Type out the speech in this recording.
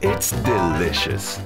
It's delicious.